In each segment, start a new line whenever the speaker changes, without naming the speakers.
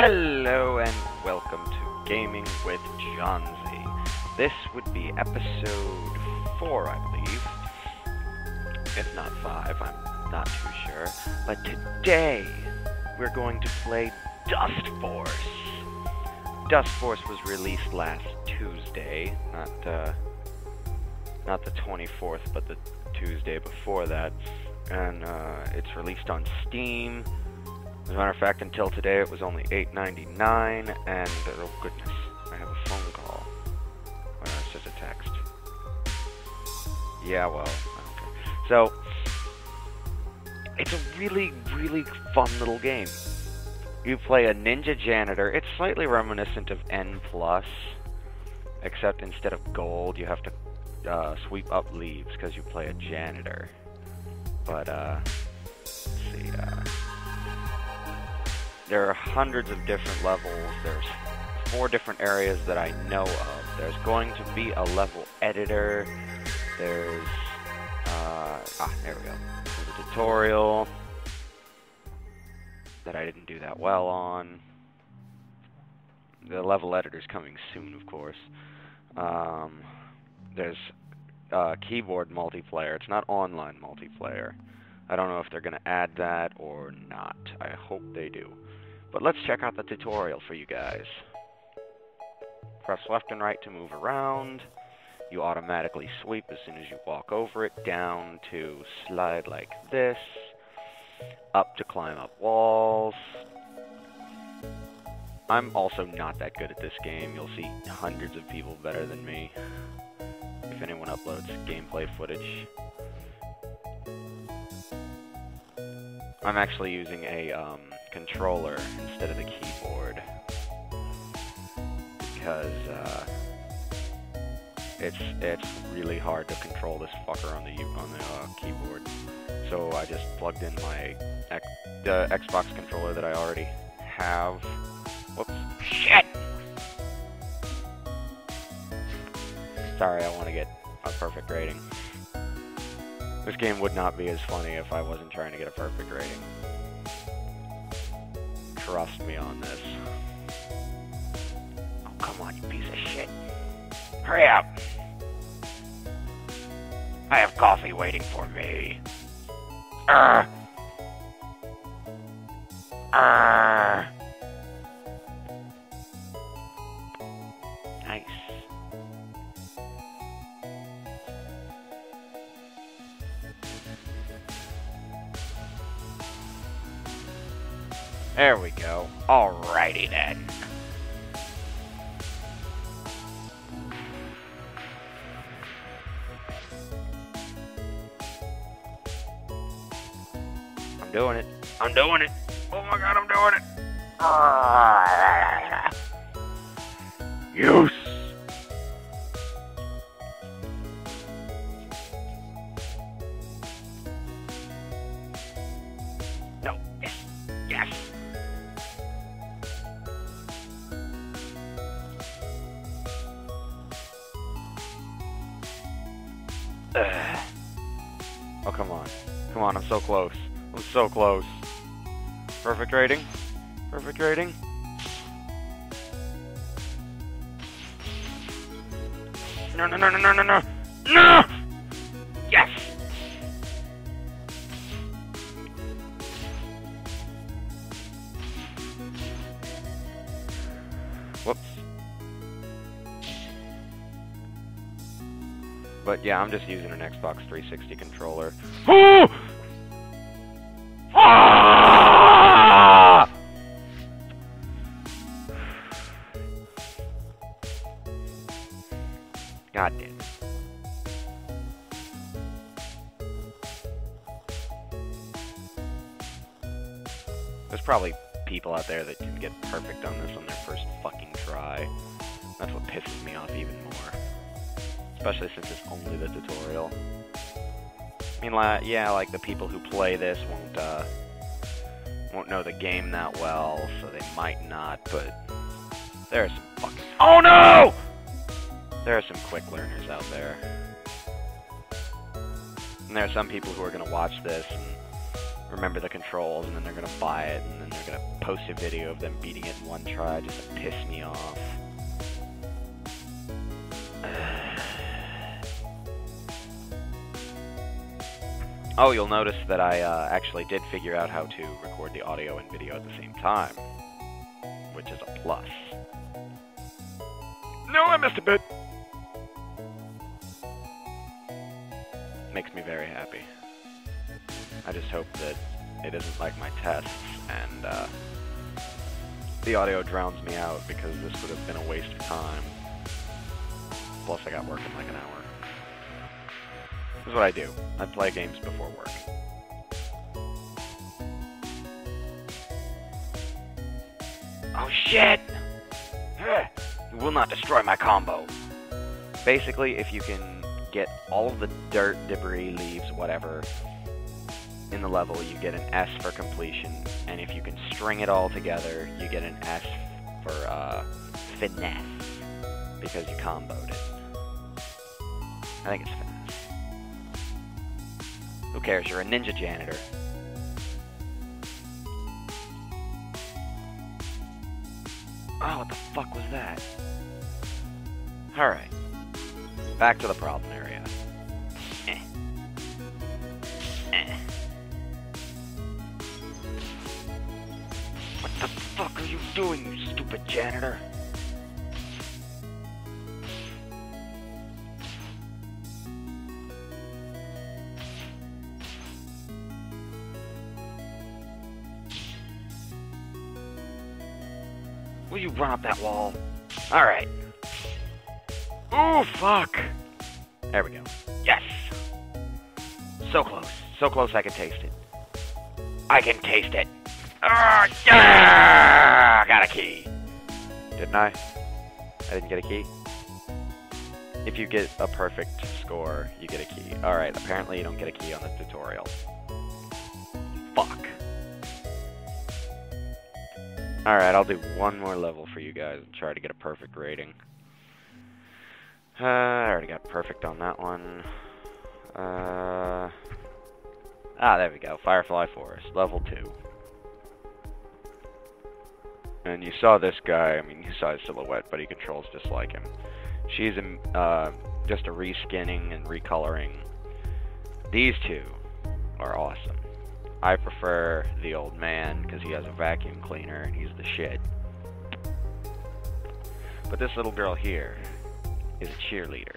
Hello and welcome to Gaming with John Z. This would be episode 4, I believe. If not 5, I'm not too sure. But today, we're going to play Dust Force. Dust Force was released last Tuesday, not, uh, not the 24th, but the Tuesday before that. And, uh, it's released on Steam. As a matter of fact, until today it was only $8.99, and oh goodness, I have a phone call. No, it's just a text. Yeah, well. So, it's a really, really fun little game. You play a ninja janitor. It's slightly reminiscent of N+, except instead of gold, you have to uh, sweep up leaves because you play a janitor. But, uh, let's see, uh, there are hundreds of different levels. There's four different areas that I know of. There's going to be a level editor. There's, uh, ah, there we go. There's a tutorial that I didn't do that well on. The level editor's coming soon, of course. Um, there's uh, keyboard multiplayer. It's not online multiplayer. I don't know if they're going to add that or not. I hope they do. But let's check out the tutorial for you guys. Press left and right to move around. You automatically sweep as soon as you walk over it. Down to slide like this. Up to climb up walls. I'm also not that good at this game. You'll see hundreds of people better than me. If anyone uploads gameplay footage. I'm actually using a um, controller instead of the keyboard because uh, it's it's really hard to control this fucker on the on the uh, keyboard. So I just plugged in my X, Xbox controller that I already have. Whoops! Shit! Sorry, I want to get a perfect rating. This game would not be as funny if I wasn't trying to get a perfect rating. Trust me on this. Oh, come on, you piece of shit. Hurry up! I have coffee waiting for me. Arr! Arr! There we go. Alrighty then. I'm doing it. I'm doing it. Oh my god, I'm doing it. Ah. Use. Ugh. Oh, come on. Come on, I'm so close. I'm so close. Perfect rating? Perfect rating? No, no, no, no, no, no, no! No! But yeah, I'm just using an Xbox 360 controller. Ah! God damn. There's probably people out there that can get perfect on this on their first fucking try. That's what pisses me off even more. Especially since it's only the tutorial. I mean, like, yeah, like the people who play this won't, uh, won't know the game that well, so they might not, but there are some fucking- OH NO! There are some quick learners out there. And there are some people who are gonna watch this and remember the controls, and then they're gonna buy it, and then they're gonna post a video of them beating it in one try just to piss me off. Oh, you'll notice that I uh, actually did figure out how to record the audio and video at the same time, which is a plus. No, I missed a bit. Makes me very happy. I just hope that it isn't like my tests and uh, the audio drowns me out because this would have been a waste of time. Plus, I got work in like an hour. Is what I do. I play games before work. Oh shit! You will not destroy my combo. Basically, if you can get all of the dirt, debris, leaves, whatever, in the level, you get an S for completion. And if you can string it all together, you get an S for uh, finesse. Because you comboed it. I think it's finesse. Who cares? You're a ninja janitor. Oh, what the fuck was that? Alright. Back to the problem area. Eh. Eh. What the fuck are you doing, you stupid janitor? Will you run up that wall? Alright. Oh, fuck! There we go. Yes! So close. So close I can taste it. I can taste it. Oh, yeah! Got a key. Didn't I? I didn't get a key? If you get a perfect score, you get a key. Alright, apparently you don't get a key on the tutorial. Alright, I'll do one more level for you guys and try to get a perfect rating. Uh, I already got perfect on that one. Uh, ah, there we go. Firefly Forest, level 2. And you saw this guy, I mean, you saw his silhouette, but he controls just like him. She's a, uh, just a reskinning and recoloring. These two are awesome. I prefer the old man because he has a vacuum cleaner and he's the shit. But this little girl here is a cheerleader,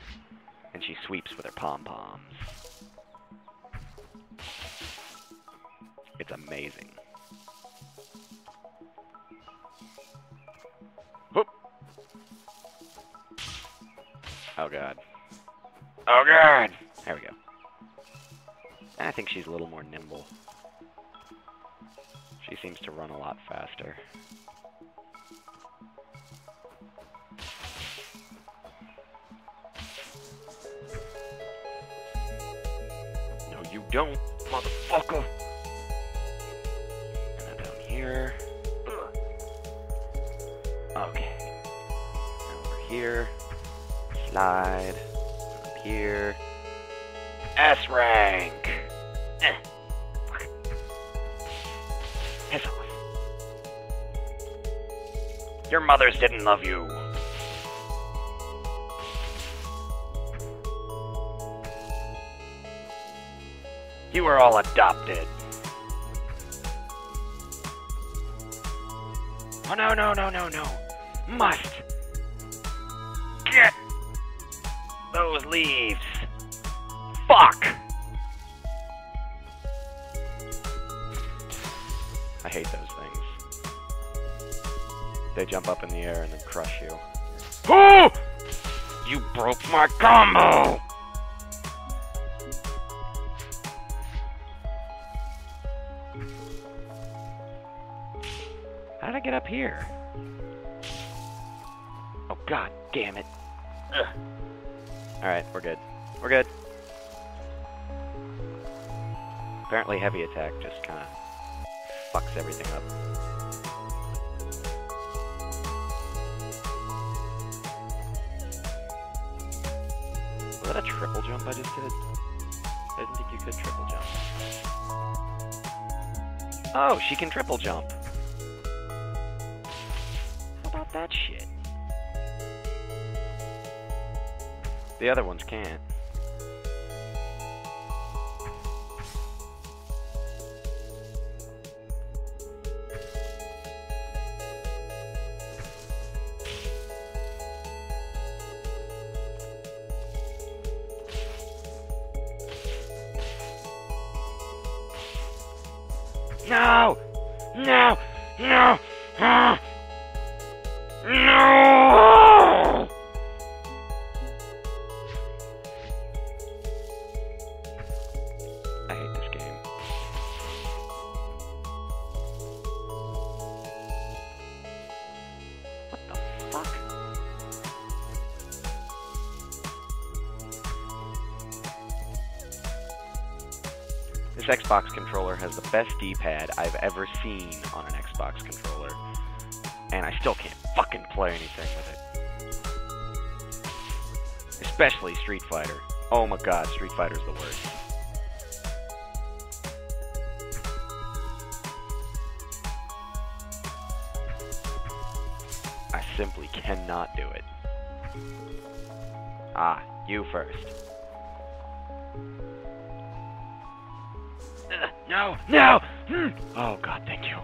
and she sweeps with her pom-poms. It's amazing. Whoop. Oh god. Oh god! There we go. I think she's a little more nimble. She seems to run a lot faster. No, you don't, motherfucker! And then down here. Okay. And over here. Slide. Up here. S rank! Eh. Your mothers didn't love you. You were all adopted. Oh no, no, no, no, no. Must get those leaves. Fuck! They jump up in the air and then crush you. Oh! You broke my combo! How did I get up here? Oh god damn it. Alright, we're good. We're good. Apparently heavy attack just kinda fucks everything up. Triple jump I just did? I didn't think you could triple jump. Oh, she can triple jump. How about that shit? The other ones can't. No! No! No! Ah! Has the best D-pad I've ever seen on an Xbox controller, and I still can't fucking play anything with it. Especially Street Fighter. Oh my god, Street Fighter's the worst. I simply cannot do it. Ah, you first. No, no! Hmm. Oh god, thank you.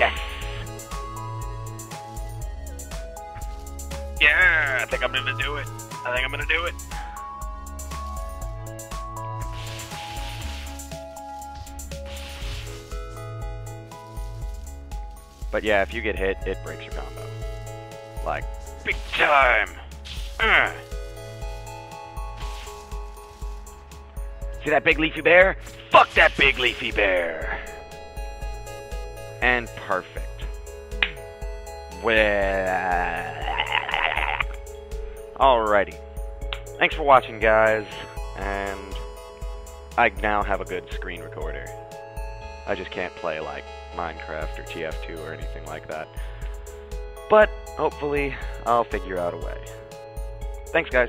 Yes! Yeah, I think I'm gonna do it. I think I'm gonna do it. But yeah, if you get hit, it breaks your combo. Like, big time! Ugh. See that big leafy bear? Fuck that big leafy bear! And perfect. Well. Alrighty. Thanks for watching, guys. And I now have a good screen recorder. I just can't play like Minecraft or TF2 or anything like that. But hopefully, I'll figure out a way. Thanks, guys.